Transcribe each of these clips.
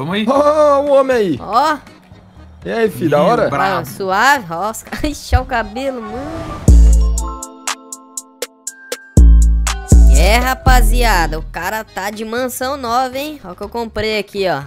Vamos aí. Ó, o homem aí. Ó, E aí, filho, da hora? bravo. ah, suave, ó, os caras encheu o cabelo, mano. É, rapaziada, o cara tá de mansão nova, hein? Olha o que eu comprei aqui, ó.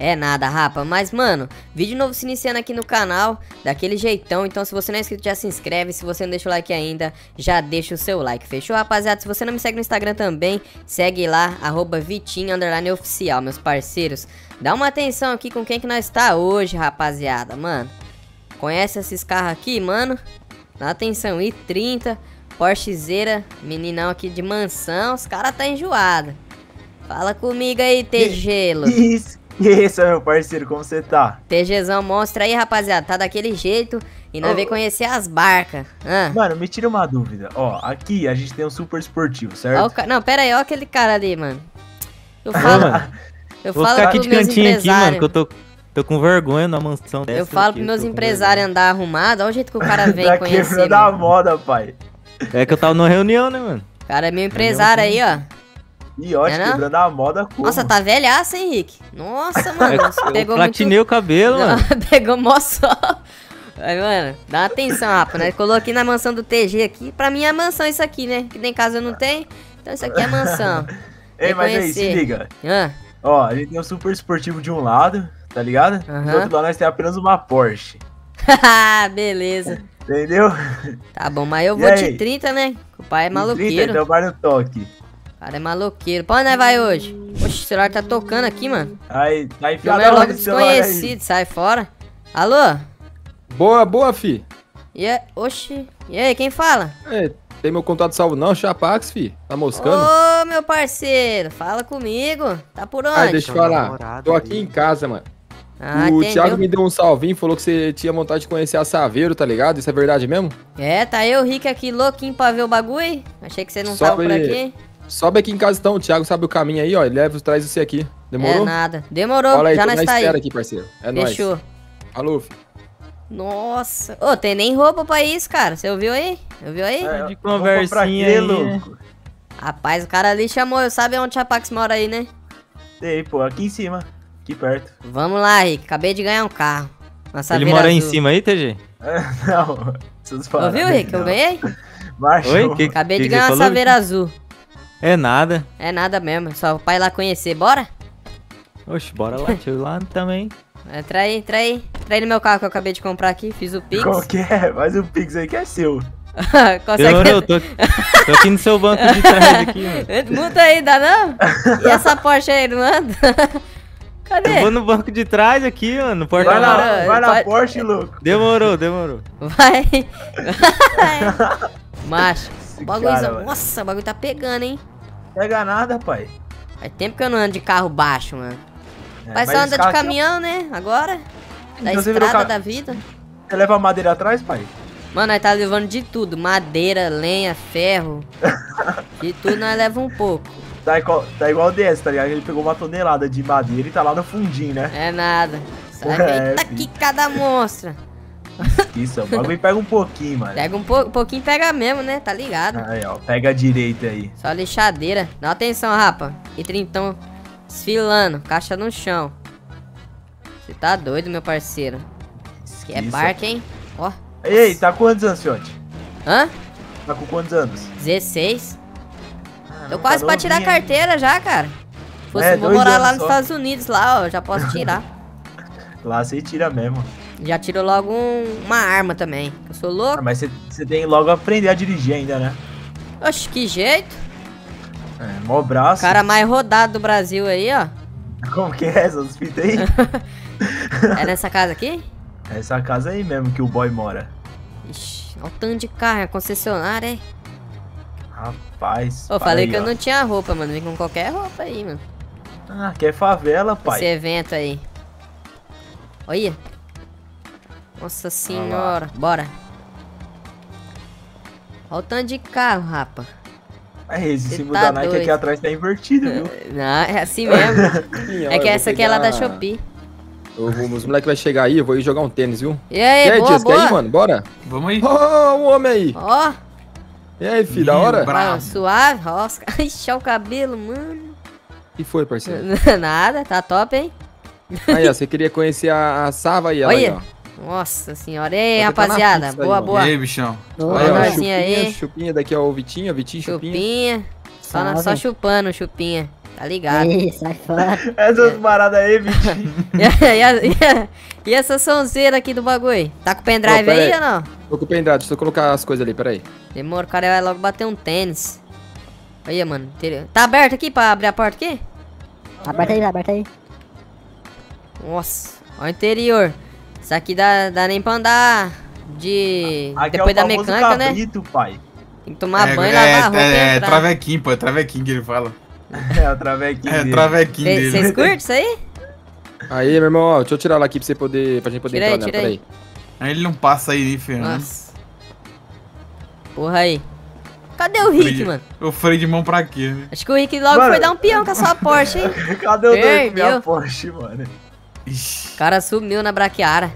É nada, rapa, mas mano, vídeo novo se iniciando aqui no canal, daquele jeitão, então se você não é inscrito já se inscreve, se você não deixa o like ainda, já deixa o seu like, fechou rapaziada? Se você não me segue no Instagram também, segue lá, arroba Vitinho, oficial, meus parceiros. Dá uma atenção aqui com quem que nós tá hoje, rapaziada, mano. Conhece esses carros aqui, mano? Dá atenção, i30, Porschezeira, meninão aqui de mansão, os caras tá enjoado. Fala comigo aí, Tegelo. Isso, isso, meu parceiro, como você tá? TGzão mostra aí, rapaziada. Tá daquele jeito. E nós Ô, vem conhecer as barcas. Ah. Mano, me tira uma dúvida. Ó, aqui a gente tem um super esportivo, certo? ca... Não, pera aí, ó aquele cara ali, mano. Eu falo, mano, eu vou falo ficar aqui pros de cantinho aqui, mano, que eu tô, tô com vergonha na mansão dessa. Eu falo aqui, pros meus empresários andar arrumado. Olha o jeito que o cara vem tá conhecer. quebrando a mano. moda, pai. É que eu tava numa reunião, né, mano? O cara é meu empresário aí, ó. Ih, ó, não? quebrando a moda como? Nossa, tá velhaço, hein, Henrique? Nossa, mano. Pegou platinei muito... o cabelo, mano. Pegou mó sol. Aí, mano, dá uma atenção, rapaz, né? Coloquei na mansão do TG aqui. Pra mim é mansão isso aqui, né? Que nem casa eu não tenho. Então isso aqui é mansão. Ei, mas aí, se liga. Ah, Ó, a gente tem um super esportivo de um lado, tá ligado? Aham. Do outro lado nós temos apenas uma Porsche. beleza. Entendeu? Tá bom, mas eu E vou de aí? 30, né? O pai é 30, maloqueiro. então vai no toque. O cara é maloqueiro. Pra onde nós vai hoje? Oxe, o celular tá tocando aqui, mano. Aí, tá enfiado é logo aí? desconhecido, sai fora. Alô? Boa, boa, fi. E aí? Oxi. E aí, quem fala? É, tem meu contato salvo não, Chapax, fi. Tá moscando? Ô, meu parceiro, fala comigo. Tá por onde? Ai, deixa eu Tá falar. namorado Tô aqui aí. em casa, mano. Ah, o entendeu? Thiago me deu um salvinho, falou que você tinha vontade de conhecer a Saveiro, tá ligado? Isso é verdade mesmo? É, tá eu, Rick, aqui louquinho pra ver o bagulho. Achei que você não Sobe- tava por aqui. Sobe aqui em casa então, o Thiago sabe o caminho aí, ó. Ele leva, traz você aqui. Demorou? É nada. Demorou, Fala aí, já nós tá aí. aqui, parceiro. É nóis. Fechou. Falou, fi. Nossa. Ô, tem nem roupa pra isso, cara. Você ouviu aí? Ouviu aí? É, De conversinha quê, aí, louco? Rapaz, o cara ali chamou. Eu sabe onde o Chapax mora aí, né? Tem, pô, aqui em cima. Aqui perto. Vamos lá, Rick. Acabei de ganhar um carro. Uma Ele mora aí em cima aí, TG? não, essas paradas Ouviu, Rick? Eu não. ganhei? Macho, Oi? Que- Acabei que de que ganhar você uma Saveira azul. É nada. É nada mesmo. Só o pai lá conhecer. Bora? Oxe, bora lá, deixa eu ir lá também. Entra aí, entra aí. Entra aí no meu carro que eu acabei de comprar aqui. Fiz o Pix. Qual que é? Faz o Pix aí que é seu. Consegue Demorou, tô, tô aqui no seu banco de trás aqui, mano. Muda aí, dá não? E essa Porsche aí, não anda? Cadê? Eu vou no banco de trás aqui, mano, no porta Vai na, vai na Porsche, louco. Demorou, demorou. Vai. Vai. Macho. Esse O bagulho, nossa, o bagulho tá pegando, hein? Pega nada, pai. Faz tempo que eu não ando de carro baixo, mano. É, Mas só esse anda de aqui, caminhão, né? Agora. Da você estrada da vida. Você leva madeira atrás, pai? Mano, nós tá levando de tudo. Madeira, lenha, ferro. De tudo nós leva um pouco. Tá igual, tá igual desse, tá ligado? Ele pegou uma tonelada de madeira e tá lá no fundinho, né? É nada. Sai, É, cada monstra. Isso, o bagulho pega um pouquinho, mano. Pega um, po pouquinho, pega mesmo, né? Tá ligado? Aí, ó, pega a direita aí. Só lixadeira. Dá atenção, rapa. E trintão desfilando, caixa no chão. Você tá doido, meu parceiro. Que é barca, hein? Ó. Ei, tá com quantos anos, fiote? Hã? Tá com quantos anos? 16. Ah, Tô quase tá pra tirar a novinho, hein? carteira já, cara. Se fosse, É, vou morar lá nos só. Estados Unidos, lá, ó. Já posso tirar. Lá você tira mesmo. Já tiro logo um- uma arma também. Eu sou Ah, louco. mas você, tem logo aprender a dirigir ainda, né? Oxe, que jeito. É, mó braço. Cara mais rodado do Brasil aí, ó. Como que é essas fitas aí? É nessa casa aqui? Essa casa aí mesmo que o boy mora. Ixi, olha o tanto de carro, é concessionária, hein? Rapaz. Eu falei aí, que eu ó. não tinha roupa, mano. Vem com qualquer roupa aí, mano. Ah, que é favela, pai. Esse evento aí. Olha. Nossa senhora. Bora. Olha o tanto de carro, rapa. É esse, Cê tá mudar Nike doido. aqui atrás tá invertido, viu? Não, é assim mesmo. é que essa aqui é lá da Shopee. Eu vou- os moleques vão chegar aí, eu vou ir jogar um tênis, viu? E aí, e aí, boa, Dias, quer boa. ir, mano? Bora? Vamos aí. Ó, o homem aí. Ó, E aí, filho, da hora? bravo. ó, suave. Ó, os caras encheu o cabelo, mano. que foi, parceiro? Nada, tá top, hein? Aí, ó, você queria conhecer a, a Sava aí, ela aí, Olha. ó. Nossa senhora. E aí, Tá rapaziada. pista aí, Boa, boa. E aí, bichão? Boa Aí, ó, noitinha chupinha, aí. chupinha, daqui é o Vitinho, Vitinho, chupinha. Chupinha. Só, na- só chupando, chupinha. Tá ligado? Ih, sai fora. Essas paradas aí, Vitinho. e, e e e essa sonzeira aqui do bagulho? Tá com o pendrive aí aí. ou não? Tô com o pendrive, deixa eu colocar as coisas ali, peraí. Demora, o cara vai logo bater um tênis. Olha, mano. Tá aberto aqui pra abrir a porta aqui? Aberta aí, aberta aí. Nossa, ó o interior. Isso aqui dá, dá nem pra andar de. Aqui Depois é da mecânica, né? cabrito, pai. Tem que tomar é, banho, é, lavar a roupa é, é, entrar. travequinho, pô, é travequinho que ele fala. É, o travequinho É, dele. travequinho dele. Vocês curtem isso aí? Aí, meu irmão, ó, deixa eu tirar ela aqui pra, você poder, pra gente poder Tira aí, entrar nela, tira aí. peraí. Aí ele não passa aí, né, Fernando? Nossa. Porra aí. Cadê o Rick, mano? O freio de mão pra quê, né? Acho que o Rick logo Mano. foi dar um peão com a sua Porsche, hein? Cadê o doido com minha. Porsche, mano? O cara sumiu na braquiara.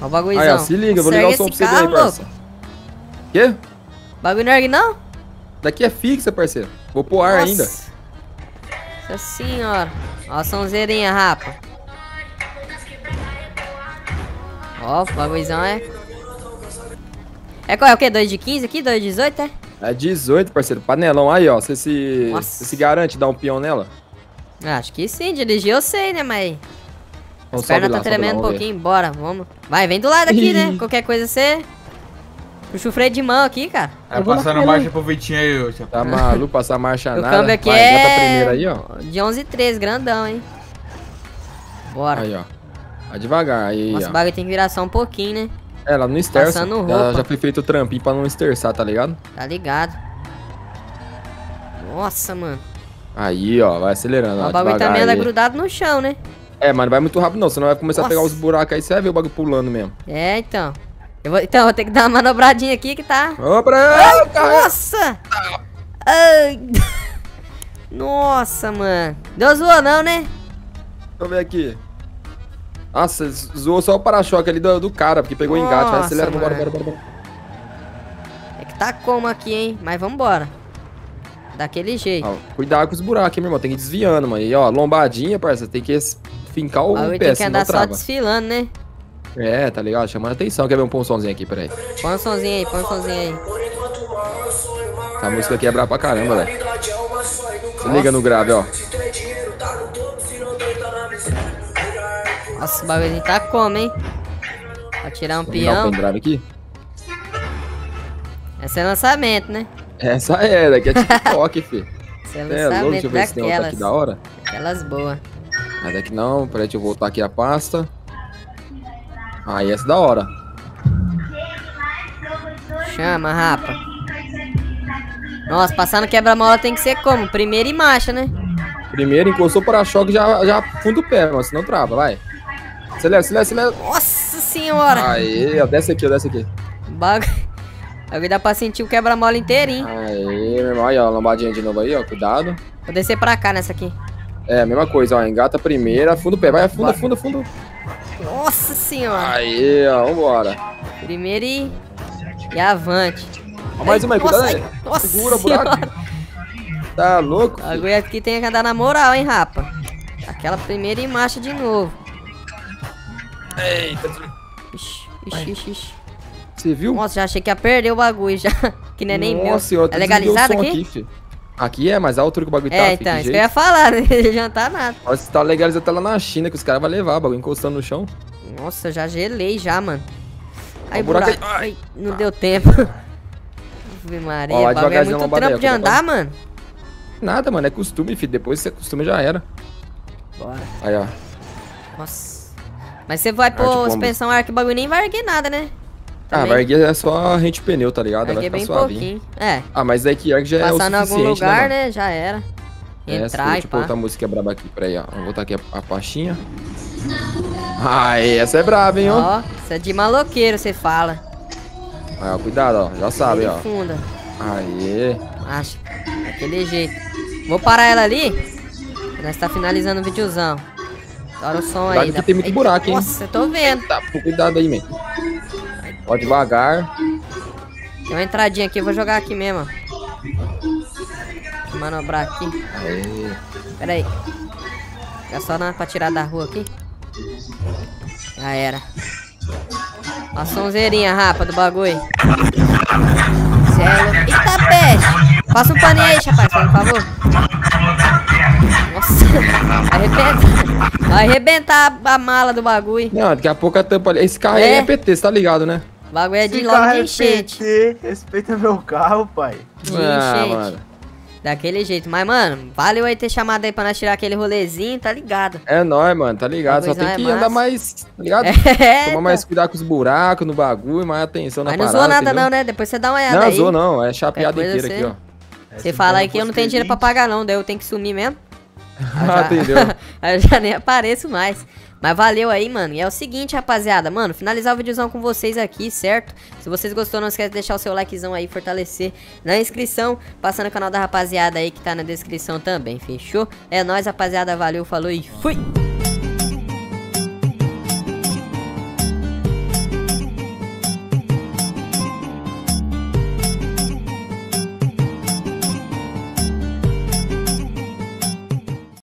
Ó o bagulhozão. Aí, ó, se liga, vou ligar o som pra você ver aí, parça. Quê? Bagulho não ergue, não? Daqui é fixa, parceiro. Vou pôr ar ainda. Nossa. Senhora. Ó a sonzeirinha, rapa. Ó, o bagulhozão é... É qual? É o quê? 2 de 15 aqui? 2 de 18, é? É 18, parceiro. Panelão aí, ó. Você se, Nossa. você se garante dar um peão nela? Acho que sim, dirigir eu sei, né, mas... As pernas tá tremendo um vamos ver. pouquinho, bora, vamos. Vai, vem do lado aqui, né? Qualquer coisa você... Puxa o freio de mão aqui, cara. Na passando marcha pro Vitinho aí, ô. Tá maluco, passar marcha O nada. câmbio aqui Vai, é... primeira aí, ó. De 11 e 13, grandão, hein? Bora. Aí, ó. Vai devagar, aí, Nossa, o ó. bagulho tem que virar só um pouquinho, né? É, ela não esterça. Passando Já, foi feito o trampinho pra não esterçar, tá ligado? Tá ligado. Nossa, mano. Aí, ó, vai acelerando, ó, o bagulho também anda grudado no chão, né? É, mas não vai muito rápido não, senão vai começar a pegar Nossa. os buracos aí, você vai ver o bagulho pulando mesmo. É, então. Eu vou, então, eu vou ter que dar uma manobradinha aqui que tá... Ô, pra... Nossa! Ai. Nossa, mano. Deus zoou não, né? Deixa eu ver aqui. Nossa, zoou só o para-choque ali do, do cara, porque pegou o engate. Vai, Nossa, acelera, bora, mano. bora, bora, bora. É que tá como aqui, hein? Mas vambora. Daquele jeito. Ó, cuidado com os buracos, hein, meu irmão. Tem que ir desviando, mano. E ó, lombadinha, parça, tem que fincar o bagulho pé, tem que andar só desfilando, né? É, tá ligado? Chamando atenção. Quer ver um ponçãozinho aqui, peraí. Põe um somzinho aí, põe um somzinho aí. Essa música aqui é braba pra caramba, velho. Se liga no grave, ó. Nossa, o bagulho tá como, hein? Pra tirar um Vamos dar peão. pendrive aqui. Esse é lançamento, né? Essa é, daqui é TikTok, fi. Esse é É louco, deixa lançamento eu ver se tem outra daquelas. aqui da hora. Aquelas boas. Mas daqui não, peraí, deixa eu voltar aqui a pasta. Aí, essa é da hora. Chama, rapa. Nossa, passar no quebra-mola tem que ser como? Primeiro e marcha, né? Primeiro, encostou o para-choque, já, já funda o pé, mano, senão trava, vai. Acelera, acelera, acelera. Nossa senhora! Aí, ó, desce aqui, ó, desce aqui. Bagulho. Bagulho dá pra sentir o quebra-mola inteirinho. Aí, meu irmão, aí, ó, lombadinha de novo aí, ó, cuidado. Vou descer pra cá nessa aqui. É, a mesma coisa, ó, engata a primeira, afunda o pé, vai, afunda, afunda, afunda. Nossa senhora! Aí, ó, vambora. Primeiro e. E avante. Ó, mais uma aí, Nossa, cuidado aí. ai, nossa Segura o buraco. senhora. Tá louco? O bagulho aqui tem que andar na moral, hein, rapa? Aquela primeira e marcha de novo. Eita, Ixi, ixi, ixi, ixi. você viu? Nossa, já achei que ia perder o bagulho já. Que não é nem meu. Nossa senhora, É legalizado som aqui? Aqui é, mas a altura que o bagulho tá, É, então, isso que eu ia falar, né? Já tá nada. Olha, se tá legalizado até lá na China, que os caras vão levar o bagulho encostando no chão. Nossa, já gelei já, mano. Aí, buraco buraco. aí. Ai, não deu tempo. Ave Maria, Ó, bagulho é muito trampo lombadeira, de tá andar, mano. Nada, mano, é costume, filho. Depois você acostuma já era. Bora. Aí, ó. Nossa. Mas você vai pôr suspensão ar que o bagulho nem vai erguer nada, né? Ah, vai erguer é só rente pneu, tá ligado? Vai ficar bem suavinho. pouquinho. É. Ah, mas daí que ergue já é o Passar em suficiente, algum lugar, mano? né? Já era. É, Entrar deixa e eu pá. botar a música braba aqui, peraí, ó. Vamos botar aqui a, a pastinha. Ai, essa é braba, hein, ó. Ó, isso é de maloqueiro, você fala. Aí, ó, cuidado, ó. Já sabe, ó. Funda. Aê. Acho. Daquele jeito. Vou parar ela ali. Nós tá finalizando o videozão. Bora o som aí. Cuidado que tem muito Eita, buraco, hein? Nossa, eu tô vendo. Tá, cuidado aí, man. Ó, devagar. Tem uma entradinha aqui, eu vou jogar aqui mesmo, eu manobrar aqui. Aê. Pera aí. É só na, pra tirar da rua aqui. Já era. Ó a sonzeirinha, rapa, do bagulho. Céu. Eita, peste! Passa um paninho aí, rapaz, por favor. Nossa, vai arrebentar. Vai arrebentar a mala do bagulho. Não, daqui a pouco a tampa ali. Esse carro aí É. é PT, você tá ligado, né? O bagulho é de Esse logo de é enchente. PT, Respeita meu carro, pai. De Ah, enchente. mano. Daquele jeito. Mas, mano, valeu aí ter chamado aí pra nós tirar aquele rolezinho, tá ligado? É nóis, mano, tá ligado? Só tem é que andar massa. mais, tá ligado? É, Tomar mais cuidado com os buracos no bagulho, mais atenção na Mas não parada. zoou nada entendeu? não, né? Depois você dá uma olhada Não, aí. zoou não, é chapeada inteira aqui, ó. Você fala aí que eu não tenho dinheiro pra pagar não, daí eu tenho que sumir mesmo. Ah, entendeu? Aí eu já nem apareço mais. Mas valeu aí, mano. E é o seguinte, rapaziada. Mano, finalizar o videozão com vocês aqui, certo? Se vocês gostou, não esquece de deixar o seu likezão aí, fortalecer na inscrição. Passando o canal da rapaziada aí que tá na descrição também, fechou? É nóis, rapaziada. Valeu, falou e fui!